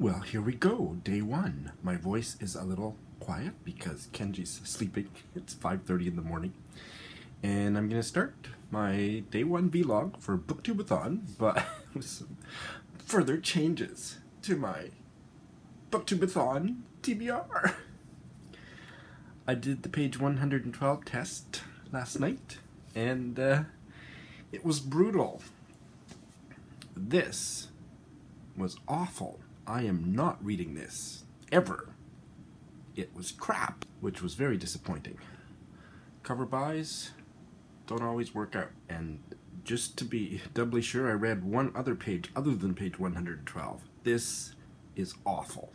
Well, here we go, day one. My voice is a little quiet because Kenji's sleeping. It's 5.30 in the morning. And I'm to start my day one vlog for Booktubeathon, but with some further changes to my Booktubeathon TBR. I did the page 112 test last night, and uh, it was brutal. This was awful. I am not reading this. Ever. It was crap, which was very disappointing. Cover buys don't always work out, and just to be doubly sure, I read one other page other than page 112. This is awful.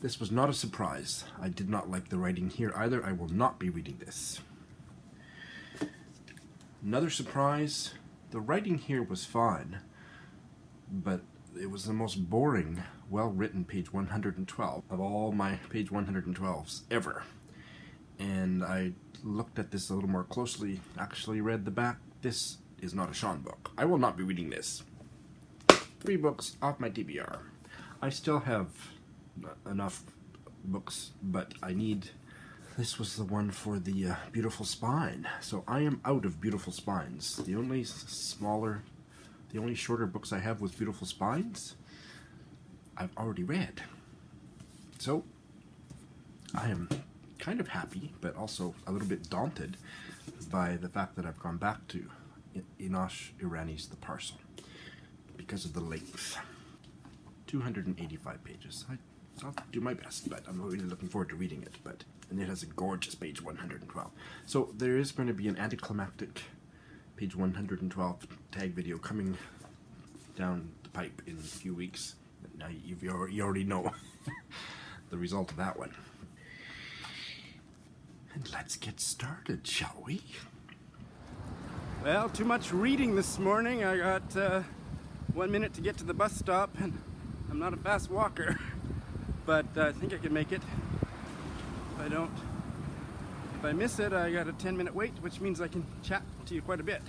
This was not a surprise. I did not like the writing here either. I will not be reading this. Another surprise, the writing here was fine, but it was the most boring, well-written page 112 of all my page 112s ever. And I looked at this a little more closely, actually read the back. This is not a Shawn book. I will not be reading this. Three books off my TBR. I still have enough books, but I need... This was the one for the uh, Beautiful Spine. So I am out of Beautiful Spines. The only smaller, the only shorter books I have with Beautiful Spines, I've already read. So, I am kind of happy, but also a little bit daunted by the fact that I've gone back to Anosh Irani's The Parcel because of the length. 285 pages. I I'll do my best, but I'm really looking forward to reading it. But and it has a gorgeous page 112. So there is going to be an anticlimactic page 112 tag video coming down the pipe in a few weeks. Now you've you already know the result of that one. And let's get started, shall we? Well, too much reading this morning. I got uh, one minute to get to the bus stop, and I'm not a fast walker. but uh, I think I can make it. If I don't, if I miss it, I got a 10 minute wait, which means I can chat to you quite a bit.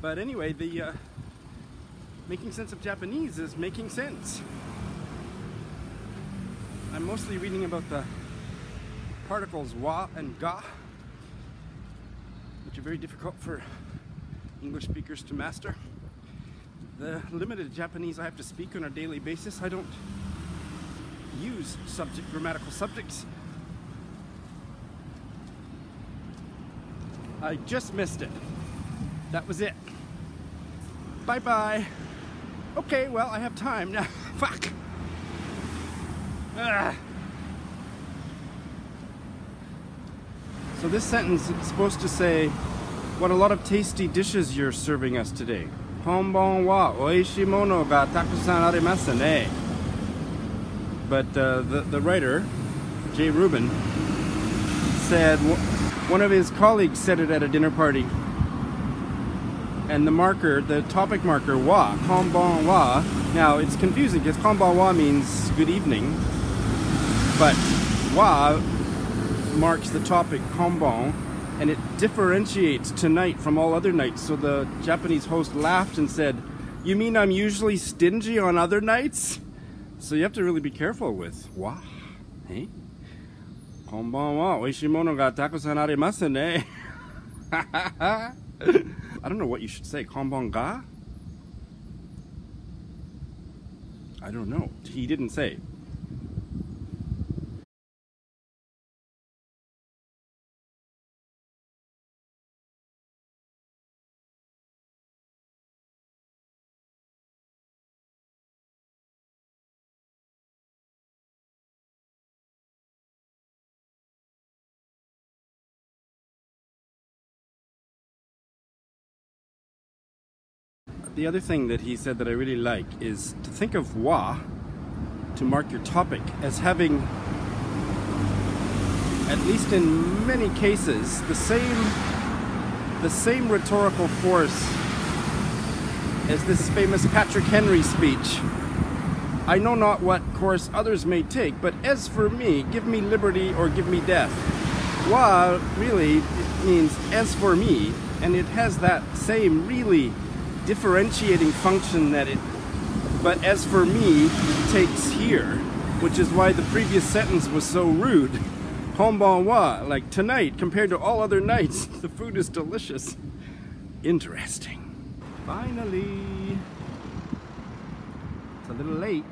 But anyway, the uh, making sense of Japanese is making sense. I'm mostly reading about the particles wa and ga, which are very difficult for English speakers to master. The limited Japanese I have to speak on a daily basis, I don't use subject grammatical subjects. I just missed it. That was it. Bye bye. Okay, well, I have time now. Fuck. Ah. So this sentence is supposed to say, what a lot of tasty dishes you're serving us today. Wa oishimono ga takusan arimasu ne but uh, the, the writer, Jay Rubin, said one of his colleagues said it at a dinner party. And the marker, the topic marker, wa, konban wa. Now it's confusing because konban wa means good evening, but wa marks the topic konban, and it differentiates tonight from all other nights. So the Japanese host laughed and said, You mean I'm usually stingy on other nights? So you have to really be careful with wa. Hey? Konbanwa, oishimono ga takusan arimasu ne. I don't know what you should say. Konban ga? I don't know. He didn't say. The other thing that he said that I really like is to think of wa to mark your topic as having at least in many cases the same the same rhetorical force as this famous Patrick Henry speech. I know not what course others may take, but as for me, give me liberty or give me death. Wa really means as for me, and it has that same really differentiating function that it But as for me, takes here, which is why the previous sentence was so rude. Konbanwa, like tonight, compared to all other nights, the food is delicious. Interesting. Finally. It's a little late.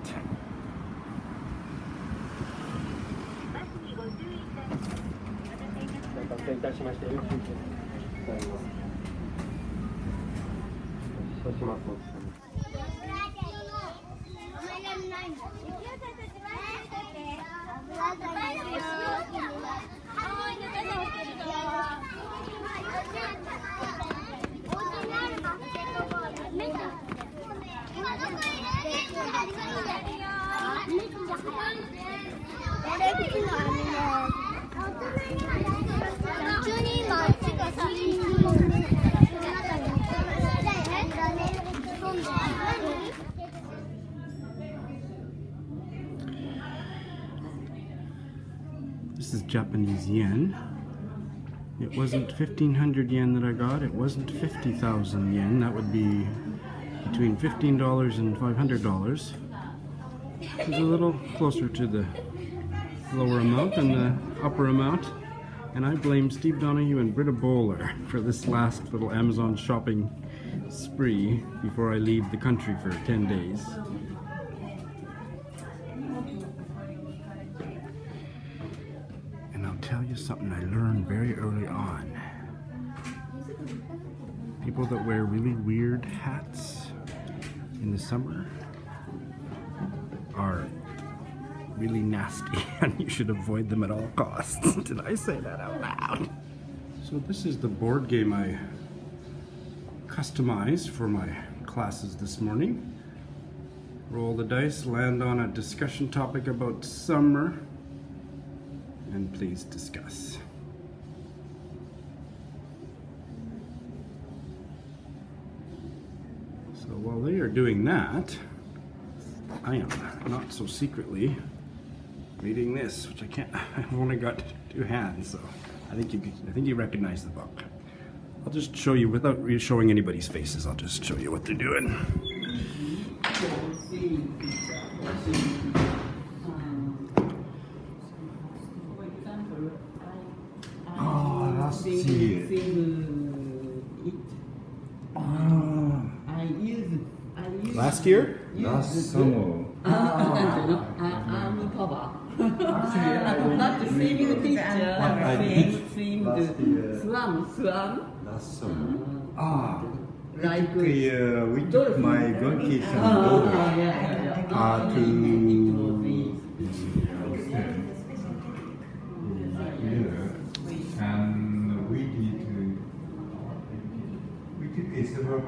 そうします。Yen. It wasn't 1500 yen that I got, it wasn't 50,000 yen. That would be between $15 and $500. It's a little closer to the lower amount than the upper amount. And I blame Steve Donoghue and Britta Böhler for this last little Amazon shopping spree before I leave the country for 10 days. You something I learned very early on. People that wear really weird hats in the summer are really nasty and you should avoid them at all costs. Did I say that out loud? So this is the board game I customized for my classes this morning. Roll the dice, land on a discussion topic about summer, and please discuss. So while they are doing that, I am not so secretly reading this, which I can't. I've only got two hands, so I think you. I think you recognize the book. I'll just show you without showing anybody's faces. I'll just show you what they're doing. Oh, last year. Ah, I use I use Last year? last summer. army cover. Not the swimming teacher, I swim, last year. swam, swam, Last summer. Ah, like uh, we took my vacation Ah, ah, over yeah, yeah, uh, Ah, to yeah.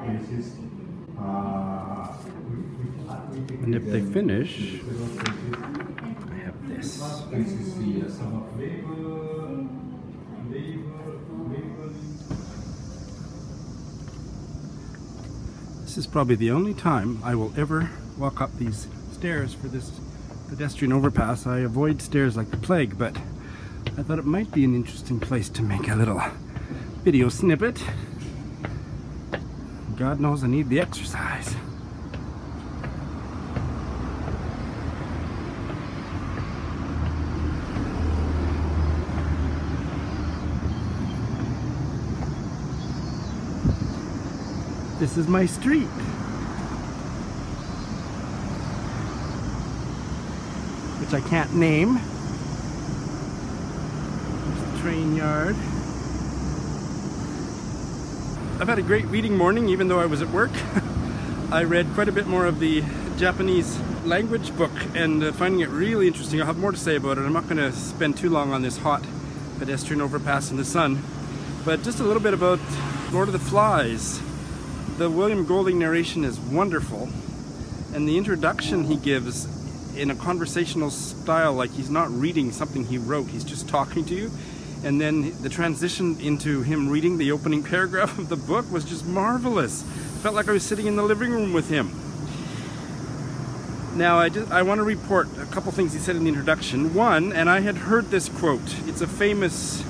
Places. And if they finish-. I have this. This is probably the only time I will ever walk up these stairs for this pedestrian overpass. I avoid stairs like the plague, but I thought it might be an interesting place to make a little video snippet. God knows I need the exercise. This is my street. Which I can't name. There's the train yard. I've had a great reading morning even though I was at work. I read quite a bit more of the Japanese language book and uh, finding it really interesting. I'll have more to say about it. I'm not going to spend too long on this hot pedestrian overpass in the sun. But just a little bit about Lord of the Flies. The William Golding narration is wonderful, and the introduction he gives in a conversational style, like he's not reading something he wrote, he's just talking to you. And then the transition into him reading the opening paragraph of the book was just marvelous. Felt like I was sitting in the living room with him. Now, I, just, I want to report a couple things he said in the introduction. One, and I had heard this quote, it's a famous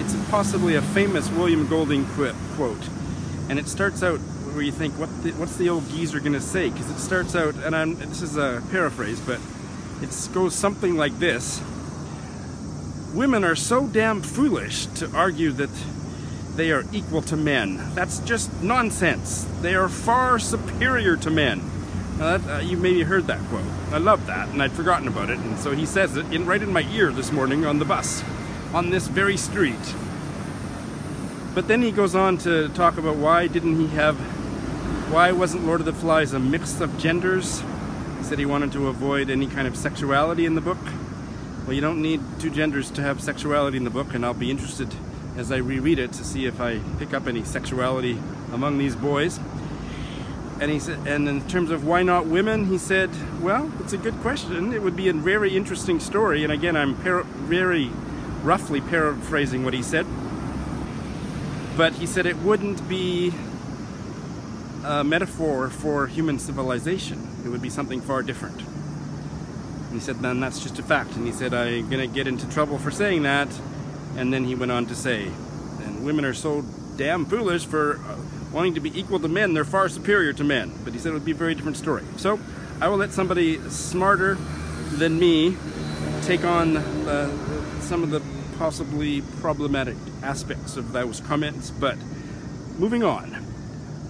it's possibly a famous William Golding qu- quote. And it starts out where you think, what the, what's the old geezer going to say? Because it starts out, and I'm, this is a paraphrase, but it goes something like this. Women are so damn foolish to argue that they are equal to men. That's just nonsense. They are far superior to men. Now that, uh, you maybe heard that quote. I love that, and I'd forgotten about it. And so he says it in, right in my ear this morning on the bus, on this very street. But then he goes on to talk about why didn't he have, why wasn't Lord of the Flies a mix of genders? He said he wanted to avoid any kind of sexuality in the book. Well, you don't need two genders to have sexuality in the book, and I'll be interested as I reread it to see if I pick up any sexuality among these boys. And he said, and in terms of why not women, he said, well, it's a good question. It would be a very interesting story. And again, I'm very roughly paraphrasing what he said. But he said it wouldn't be a metaphor for human civilization. It would be something far different. And he said, then that's just a fact. And he said, I'm going to get into trouble for saying that. And then he went on to say, and women are so damn foolish for uh, wanting to be equal to men, they're far superior to men. But he said it would be a very different story. So I will let somebody smarter than me take on uh, some of the possibly problematic aspects of those comments. But moving on,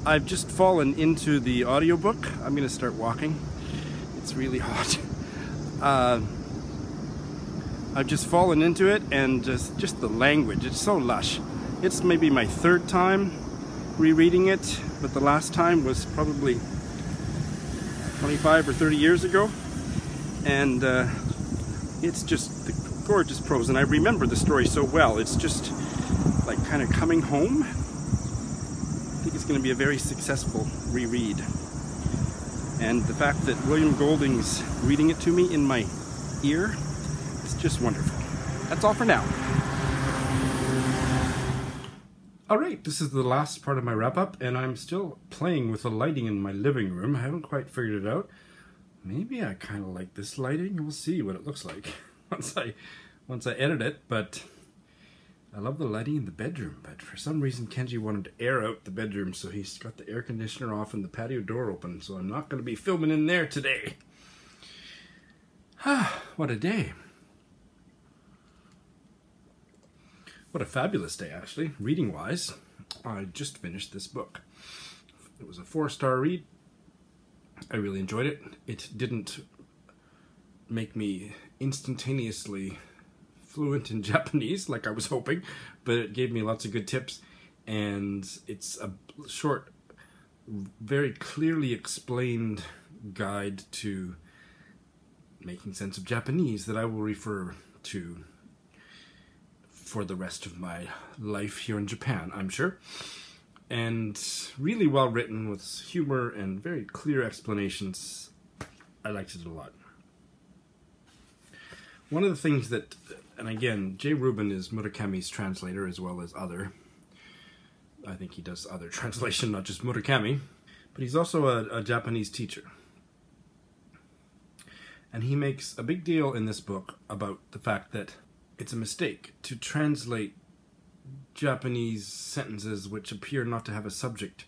I've just fallen into the audiobook. I'm going to start walking. It's really hot. Uh, I've just fallen into it and just, just the language, it's so lush. It's maybe my third time rereading it, but the last time was probably 25 or 30 years ago. And uh, it's just the gorgeous prose, and I remember the story so well. It's just like kind of coming home. Think it's going to be a very successful reread. And the fact that William Golding's reading it to me in my ear is just wonderful. That's all for now. All right, this is the last part of my wrap up, and I'm still playing with the lighting in my living room. I haven't quite figured it out. Maybe I kind of like this lighting. We'll see what it looks like once I once I edit it. But I love the lighting in the bedroom. But for some reason, Kenji wanted to air out the bedroom, so he's got the air conditioner off and the patio door open. So I'm not going to be filming in there today. Ah, what a day. What a fabulous day, actually, reading wise. I just finished this book. It was a four star read. I really enjoyed it. It didn't make me instantaneously fluent in Japanese like I was hoping, but it gave me lots of good tips. And it's a short, very clearly explained guide to making sense of Japanese that I will refer to for the rest of my life here in Japan, I'm sure. And really well written with humor and very clear explanations. I liked it a lot. One of the things that, and again, Jay Rubin is Murakami's translator as well as other. I think he does other translation, not just Murakami. But he's also a, a Japanese teacher. And he makes a big deal in this book about the fact that it's a mistake to translate Japanese sentences which appear not to have a subject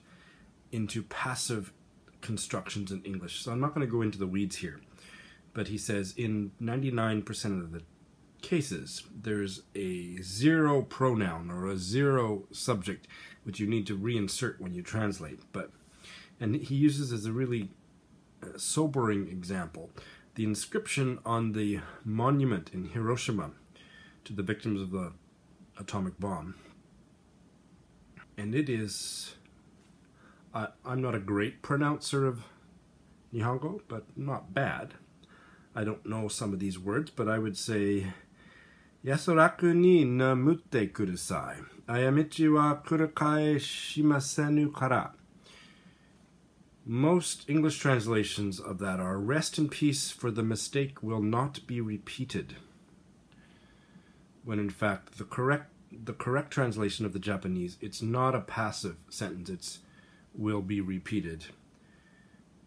into passive constructions in English. So I'm not going to go into the weeds here. But he says in 99% of the cases, there's a zero pronoun or a zero subject which you need to reinsert when you translate. But and he uses as a really uh, sobering example the inscription on the monument in Hiroshima to the victims of the atomic bomb. And it is, I'm not a great pronouncer of Nihongo, but not bad. I don't know some of these words, but I would say, Yasuraku ni namutte kurusai. Ayamichi wa kurukai shimasenu kara. Most English translations of that are, Rest in peace, for the mistake will not be repeated when in fact the correct the correct translation of the Japanese it's not a passive sentence it's will be repeated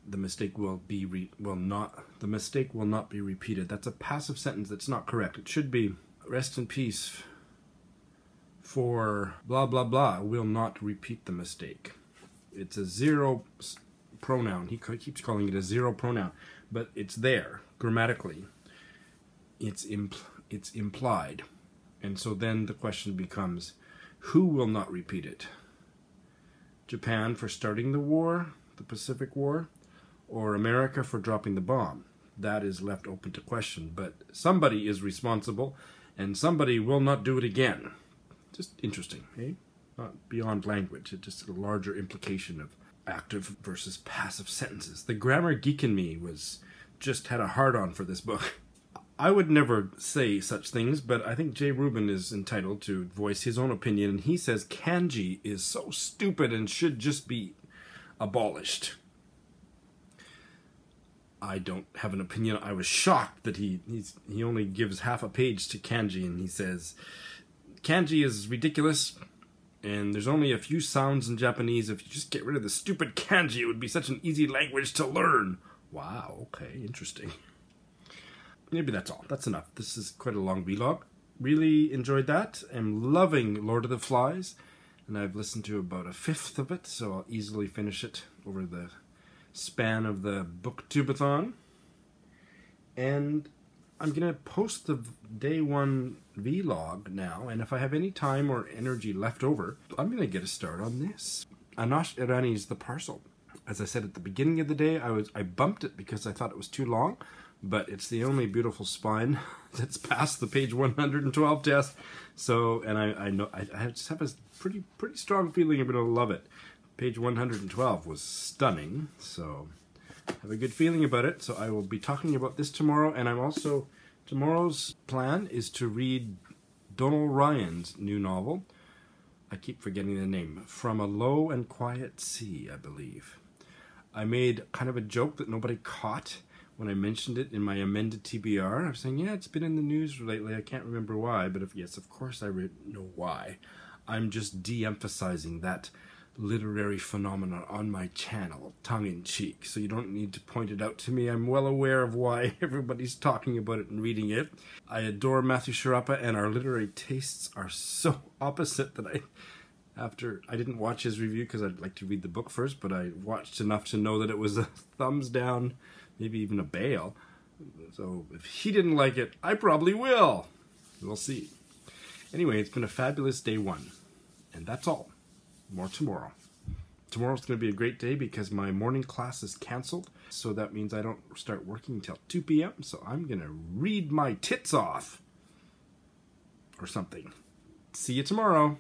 the mistake will be re, will not the mistake will not be repeated that's a passive sentence that's not correct it should be rest in peace for blah blah blah will not repeat the mistake It's a zero pronoun. He keeps calling it a zero pronoun, but it's there grammatically. It's impl- it's implied, and so then the question becomes, who will not repeat it? Japan for starting the war, the Pacific War, or America for dropping the bomb? That is left open to question, but somebody is responsible, and somebody will not do it again. Just interesting, eh? Not beyond language, it's just a larger implication of active versus passive sentences. The grammar geek in me was just had a hard on for this book. I would never say such things, but I think Jay Rubin is entitled to voice his own opinion, and he says kanji is so stupid and should just be abolished. I don't have an opinion. I was shocked that he he only gives half a page to kanji, and he says kanji is ridiculous, and there's only a few sounds in Japanese. If you just get rid of the stupid kanji, it would be such an easy language to learn. Wow. Okay. Interesting. Maybe that's all. That's enough. This is quite a long vlog. Really enjoyed that. I'm loving Lord of the Flies, and I've listened to about a fifth of it, so I'll easily finish it over the span of the booktubeathon. And I'm gonna post the day one vlog now, and if I have any time or energy left over, I'm gonna get a start on this. Anosh Irani's The Parcel. As I said at the beginning of the day, I was I bumped it because I thought it was too long, but it's the only beautiful spine that's passed the page 112 test. So, and I, I know I, I just have a pretty pretty strong feeling I'm gonna love it. Page 112 was stunning, so I have a good feeling about it. So I will be talking about this tomorrow, and I'm also tomorrow's plan is to read Donal Ryan's new novel. I keep forgetting the name. From a Low and Quiet Sea, I believe. I made kind of a joke that nobody caught when I mentioned it in my amended TBR. I was saying, yeah, it's been in the news lately. I can't remember why, but if yes, of course I know why. I'm just de-emphasizing that literary phenomena on my channel, tongue in cheek. So you don't need to point it out to me. I'm well aware of why everybody's talking about it and reading it. I adore Matthew Sciarappa, and our literary tastes are so opposite that I after I didn't watch his review because I'd like to read the book first, but I watched enough to know that it was a thumbs down, maybe even a bail. So if he didn't like it, I probably will. We'll see. Anyway, it's been a fabulous day one, and that's all. More tomorrow. Tomorrow's going to be a great day because my morning class is canceled, so that means I don't start working until 2 p.m. So I'm going to read my tits off or something. See you tomorrow.